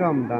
Rom'da.